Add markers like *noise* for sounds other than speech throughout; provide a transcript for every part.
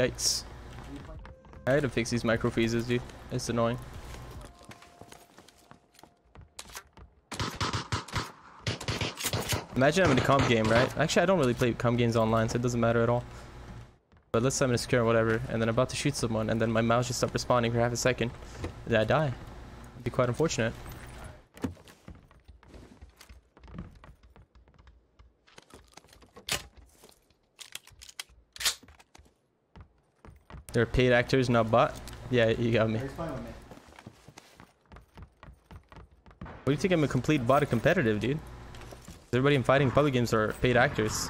Yikes. I had to fix these micro freezes, dude. It's annoying. Imagine I'm in a comp game, right? Actually, I don't really play comp games online, so it doesn't matter at all. But let's say I'm in a secure or whatever, and then I'm about to shoot someone, and then my mouse just stopped responding for half a second. Then I die. It'd be quite unfortunate. They're paid actors, not bot. Yeah, you got me. What do you think I'm a complete bot of competitive, dude? Everybody in fighting public games are paid actors.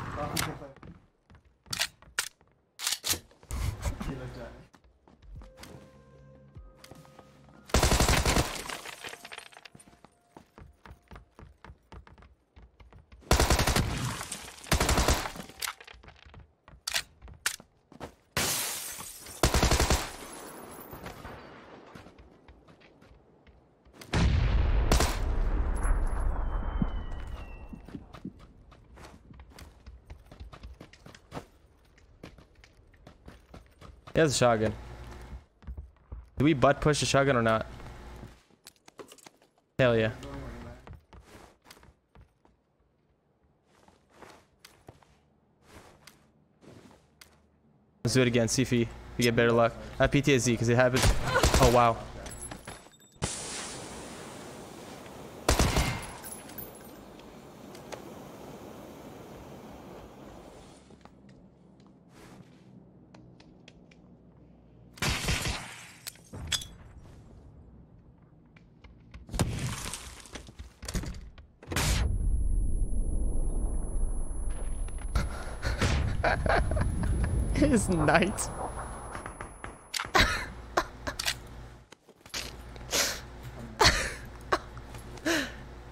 He has a shotgun. Do we butt push the shotgun or not? Hell yeah. Let's do it again. See if we, get better luck. I have PTSD because it happened. Oh, wow. His night.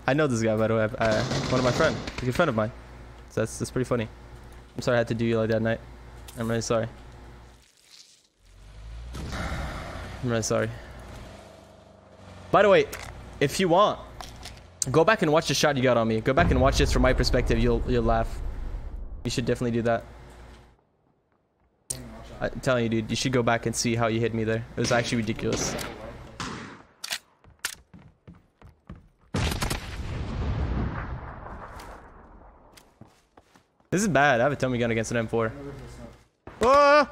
I know this guy, by the way. Uh, one of my friend, a good friend of mine. So that's that's pretty funny. I'm sorry I had to do you like that night. I'm really sorry. I'm really sorry. By the way, if you want, go back and watch the shot you got on me. Go back and watch this from my perspective. You'll you'll laugh. You should definitely do that. I'm telling you, dude, you should go back and see how you hit me there. It was actually ridiculous. This is bad. I have a Tommy gun against an M4. Oh! Ah!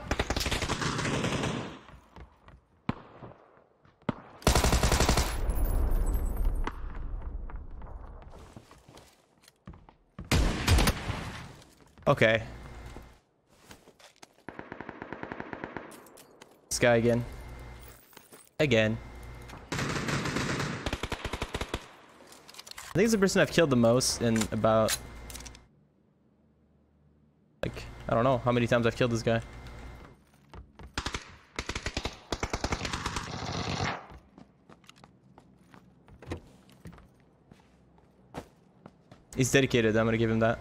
Okay. This guy again. Again. I think it's the person I've killed the most in about... Like, I don't know how many times I've killed this guy. He's dedicated, I'm gonna give him that.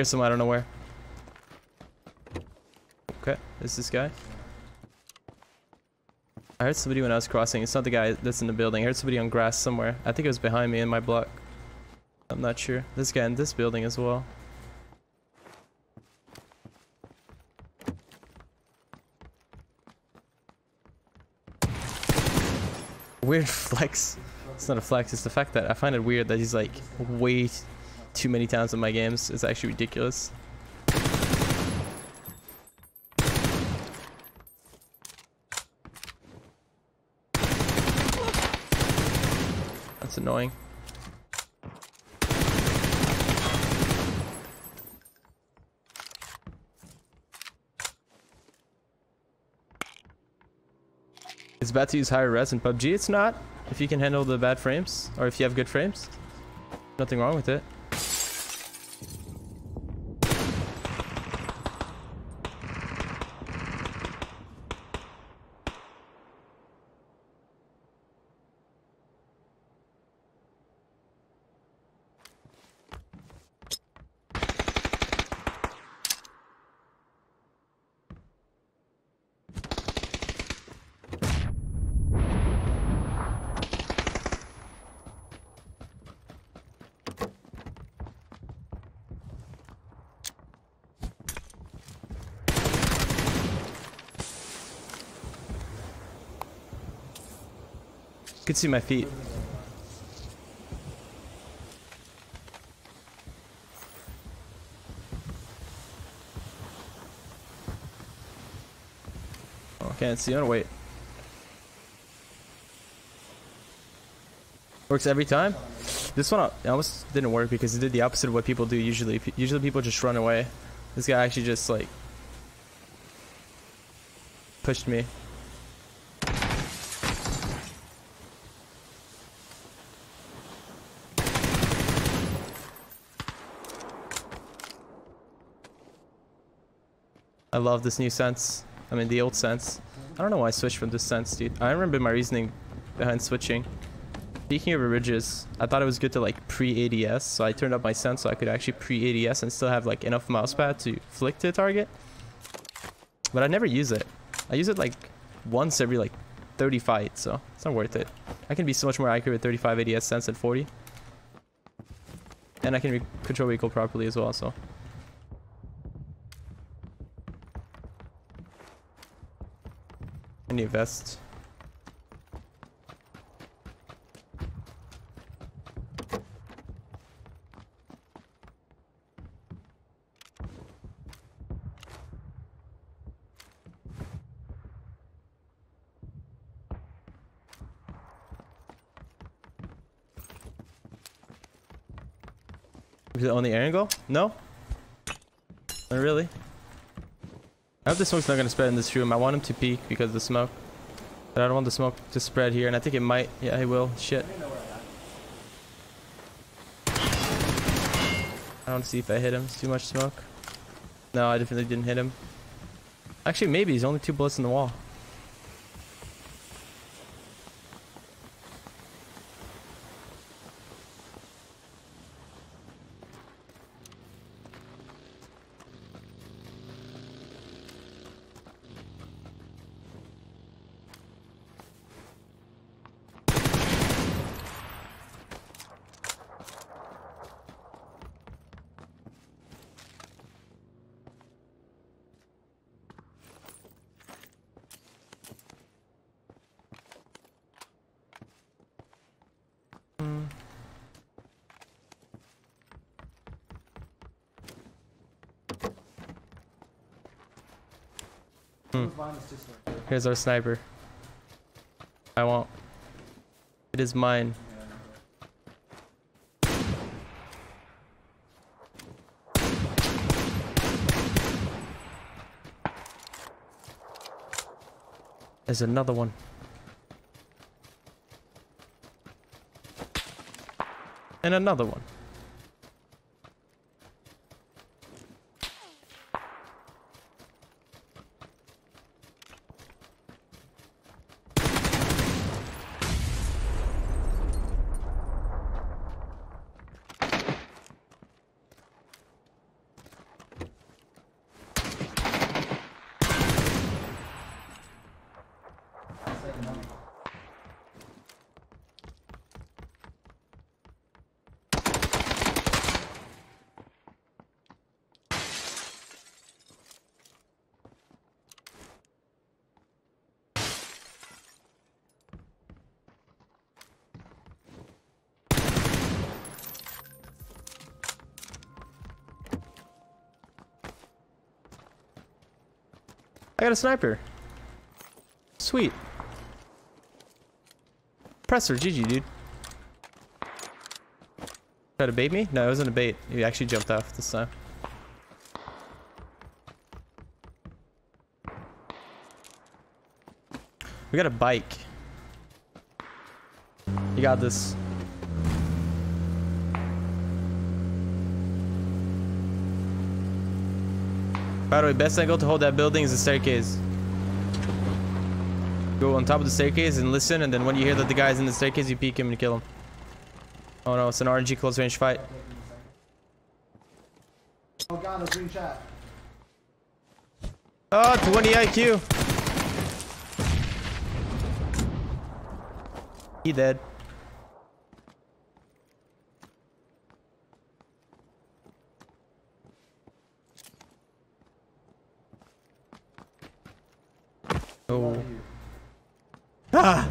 Hear someone, I don't know where. Okay, is this guy? I heard somebody when I was crossing. It's not the guy that's in the building. I heard somebody on grass somewhere. I think it was behind me in my block. I'm not sure. This guy in this building as well. Weird *laughs* flex. It's not a flex, it's the fact that I find it weird that he's like way too many times in my games. It's actually ridiculous. That's annoying. It's bad to use higher res in PUBG. It's not. If you can handle the bad frames, or if you have good frames. Nothing wrong with it. Could see my feet. Oh, can't see. Wait. Works every time. This one almost didn't work because it did the opposite of what people do usually. Usually people just run away. This guy actually just like pushed me. I love this new sense. I mean the old sense. I don't know why I switched from this sense, dude. I remember my reasoning behind switching. Speaking of ridges, I thought it was good to like pre-ADS, so I turned up my sense so I could actually pre-ADS and still have like enough mousepad to flick to a target. But I never use it. I use it like once every like 30 fights, so it's not worth it. I can be so much more accurate with 35 ADS sense at 40. And I can control recoil properly as well, so. I need vest. Is it only Erangel? No? Not really. I hope the smoke's not gonna spread in this room. I want him to peek because of the smoke. But I don't want the smoke to spread here, and I think it might. Yeah, it will. Shit. I don't see if I hit him. It's too much smoke. No, I definitely didn't hit him. Actually, maybe. He's only two bullets in the wall. Hmm. Here's our sniper. I won't. It is mine. There's another one. And another one. I got a sniper. Sweet. Presser, GG, dude. Try to bait me? No, it wasn't a bait. He actually jumped off this time. We got a bike. You got this. By the way, best angle to hold that building is the staircase. Go on top of the staircase and listen, and then when you hear that the guy's in the staircase, you peek him and kill him. Oh no, it's an RNG close range fight. Oh god, a green chat. Oh, 20 IQ. He dead. Ah.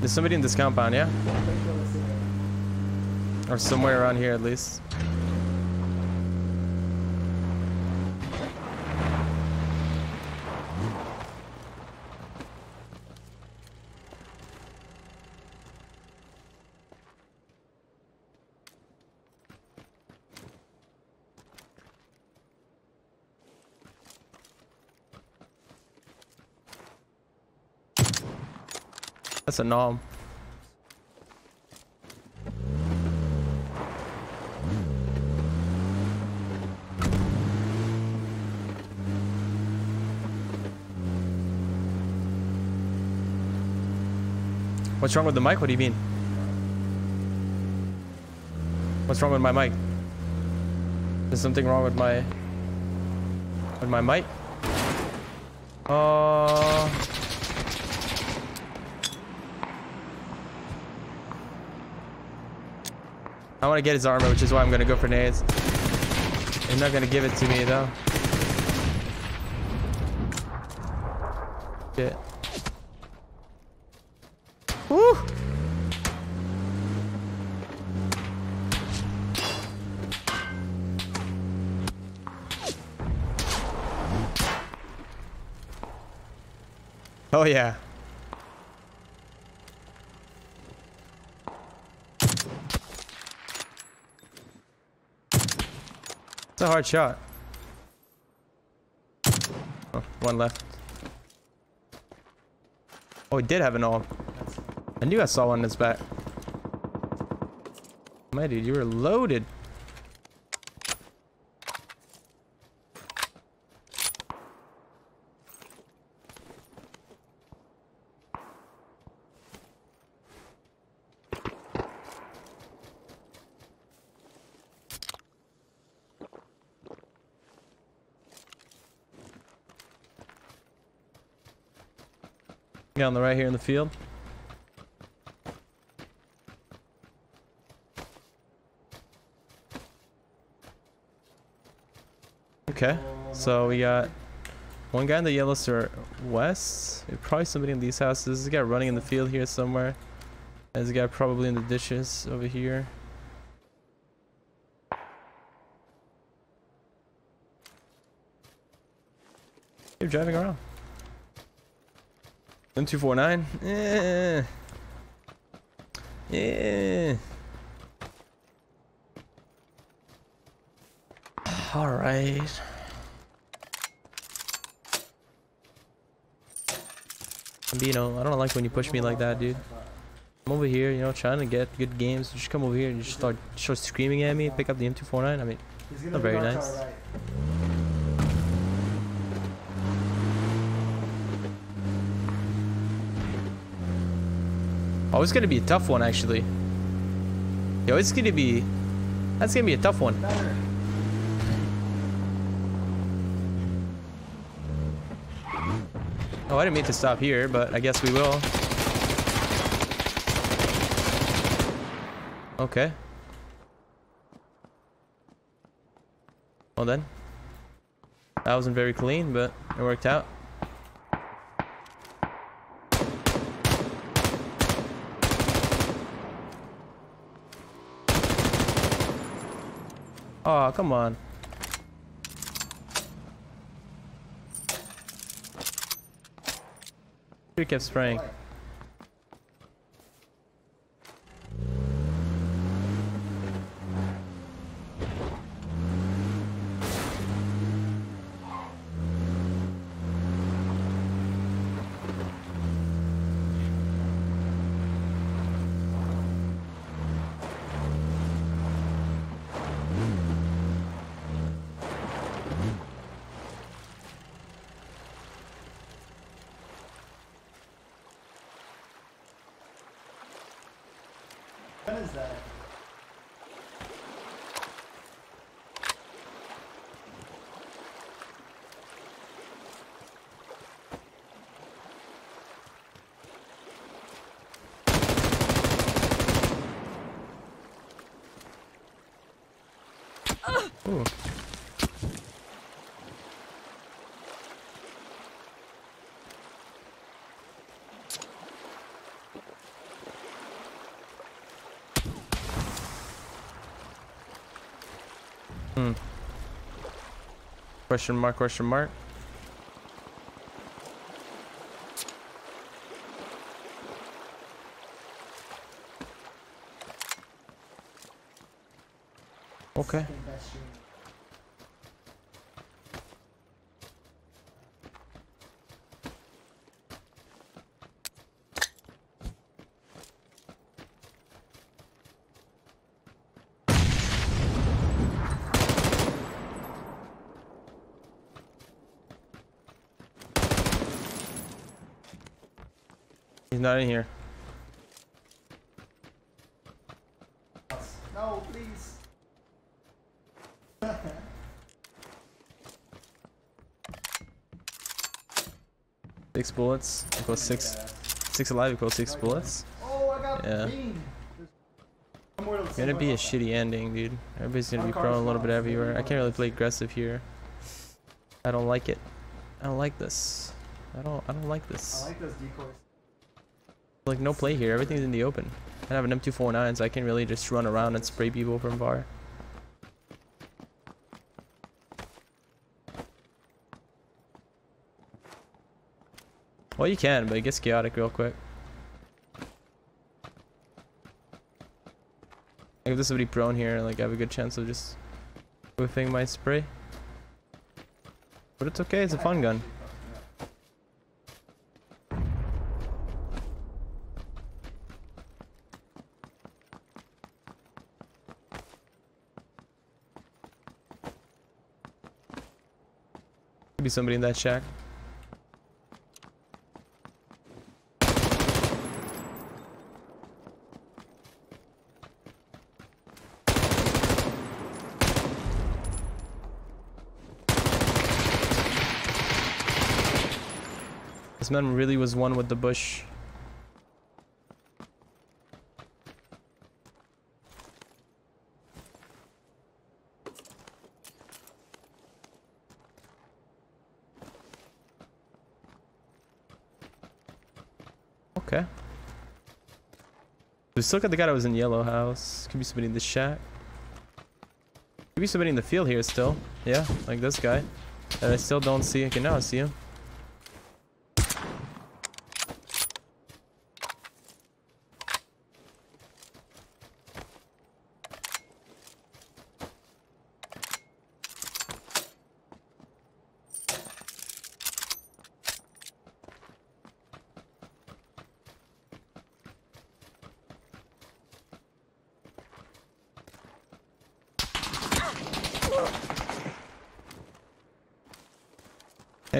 There's somebody in this compound, yeah? Or somewhere around here at least. That's a nom. What's wrong with the mic? What do you mean? What's wrong with my mic? There's something wrong with my with my mic? Uh I want to get his armor, which is why I'm gonna go for nades. They're not gonna give it to me though. Shit. Woo! Oh yeah. It's a hard shot. Oh, one left. Oh, he did have an all. I knew I saw one in his back. My dude, you were loaded. On the right here in the field. Okay, so we got one guy in the yellow sir west. Probably somebody in these houses. A guy running in the field here somewhere. There's a guy probably in the dishes over here. You're driving around. M249? Eh. Yeah. Alright. Bino, I don't like when you push me like that, dude. I'm over here, you know, trying to get good games. You just come over here and you just start, start screaming at me, pick up the M249. I mean, Not very nice. Oh, it's gonna be a tough one, actually. Yo, it's gonna be, that's gonna be a tough one. Better. Oh, I didn't mean to stop here, but I guess we will. Okay. Well then. That wasn't very clean, but it worked out. Oh, come on. He kept spraying. When is that? Ooh. Question mark, question mark. Okay. Second best stream. He's not in here. No, please. *laughs* Six bullets equals six. Six alive equals six bullets. Oh, Yeah. beamed. I'm more It's gonna be a shitty ending, dude. Everybody's gonna be prone a little bit everywhere. I can't really play aggressive here. I don't like it. I don't like this. I don't. I don't like this. I like those decoys. Like no play here. Everything's in the open. I have an M249, so I can really just run around and spray people from far. Well, you can, but it gets chaotic real quick. Like if there's somebody prone here, like I have a good chance of just whiffing my spray. But it's okay. It's a fun gun. Could be somebody in that shack. This man really was one with the bush. Okay. We still got the guy that was in yellow house. Could be somebody in the shack. Could be somebody in the field here still. Yeah, like this guy. That I still don't see. Okay, now I see him.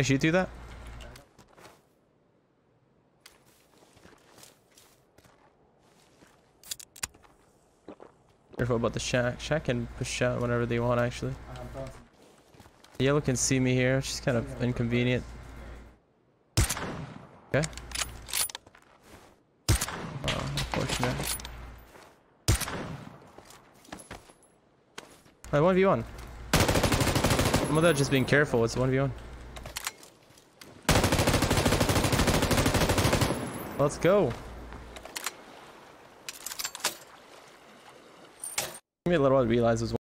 I shoot through that? Careful about the shack. Shack can push out whenever they want, actually. I'm some- Yellow can see me here, which is kind of inconvenient. Okay. Oh, unfortunate. Alright, 1v1. Some of that just being careful, it's 1v1. Let's go. Give me a little while to realize was